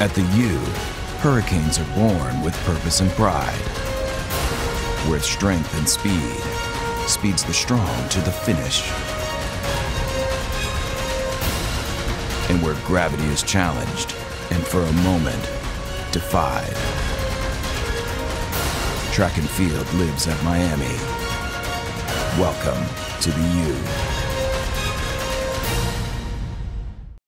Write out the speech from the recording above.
At the U, hurricanes are born with purpose and pride. Where strength and speed speeds the strong to the finish. And where gravity is challenged and for a moment defied. Track and field lives at Miami. Welcome to the U.